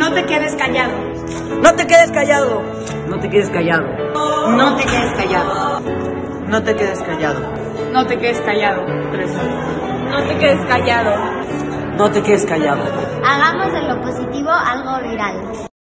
No te quedes callado. No te quedes callado. No te quedes callado. No te quedes callado. No te quedes callado. No te quedes callado. No te quedes callado. No te quedes callado. Hagamos de lo positivo algo viral.